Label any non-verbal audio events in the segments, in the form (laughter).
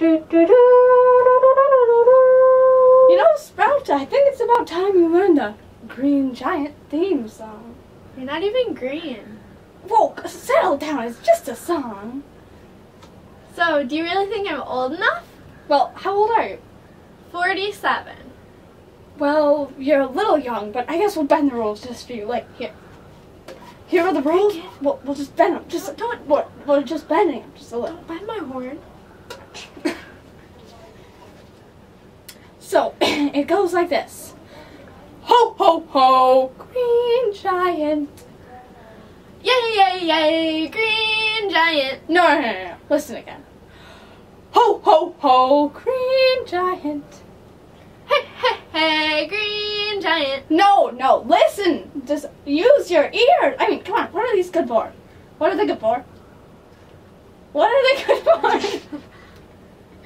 You know, Sprout, I think it's about time you learned the Green Giant theme song. You're not even green. Whoa, settle down, it's just a song. So, do you really think I'm old enough? Well, how old are you? 47. Well, you're a little young, but I guess we'll bend the rules just for you. Like, here. Here are the rules. We'll, we'll just bend them. Just, Don't- We're, we're just bending them just a little. Don't bend my horn. So, (clears throat) it goes like this. Ho, ho, ho, Green Giant. Yay, yay, yay, green giant. No, no, no, no. Listen again. Ho, ho, ho, Green Giant. Hey, hey, hey, green giant. No, no, listen. Just use your ears. I mean, come on. What are these good for? What are they good for? What are they good for?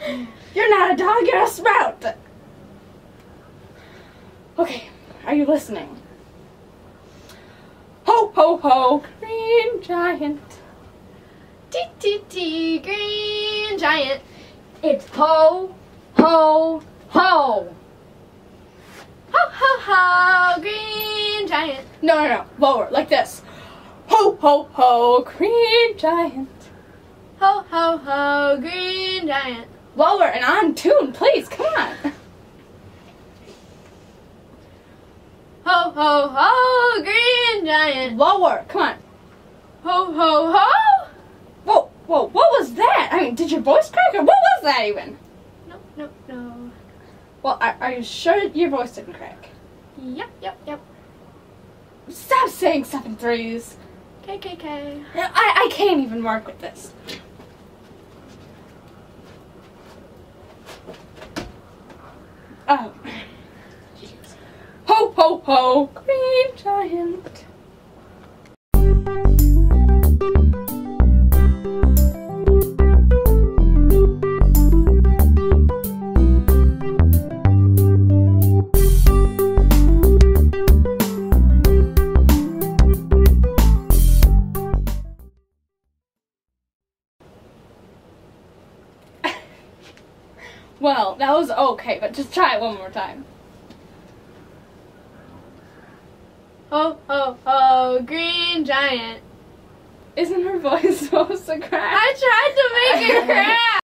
(laughs) you're not a dog, you're a sprout. Okay, are you listening? Ho, ho, ho, green giant. T, T, T, green giant. It's ho, ho, ho. Ho, ho, ho, green giant. No, no, no, lower, like this. Ho, ho, ho, green giant. Ho, ho, ho, green giant. Lower and on tune, please, come on. Ho, ho, ho, giant. Lower, come on. Ho, ho, ho. Whoa, whoa, what was that? I mean, did your voice crack or what was that even? No, no, no. Well, are, are you sure your voice didn't crack? Yep, yep, yep. Stop saying seven threes. KKK. I, I can't even work with this. Oh. Ho, ho, ho, green giant. Well, that was okay, but just try it one more time. Oh, ho, ho, green giant. Isn't her voice supposed to crack? I tried to make it (laughs) crack.